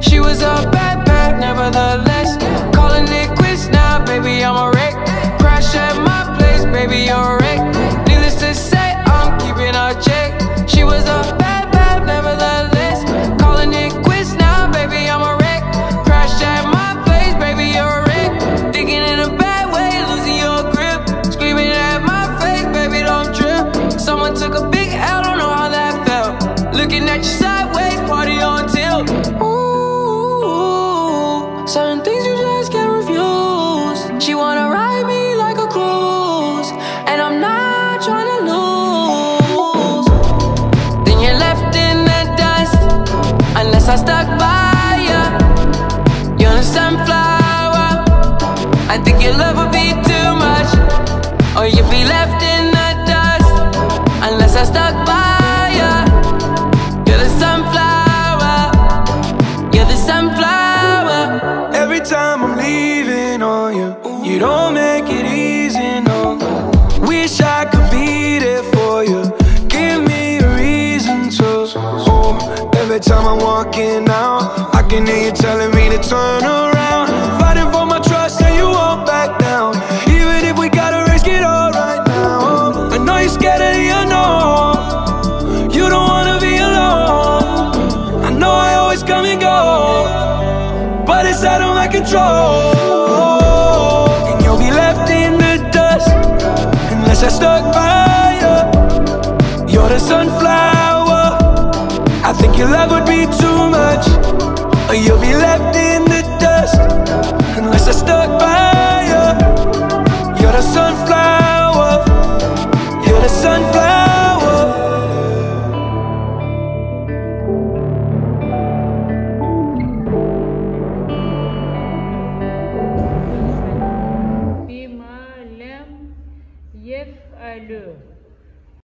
She was a bad, bad, nevertheless. Looking at you sideways, party on tilt. Ooh, certain things you just can't refuse. She wanna ride me like a cruise, and I'm not trying to lose. Then you're left in the dust, unless I stuck by ya. You're a sunflower. I think your love would be too much, or you'd be left in the dust, unless I stuck by you, don't make it easy, no. Wish I could be there for you. Give me a reason to. Oh, every time I'm walking out, I can hear you telling me to turn around. Fighting for my trust, and you won't back down. Even if we gotta risk it all right now. I know you're scared of the unknown. You don't wanna be alone. I know I always come and go but it's out of my control. a sunflower. I think your love would be too much Or you'll be left in the dust. Unless I stuck by you. You're a sunflower. You're a sunflower. Be my lamb, yes I do.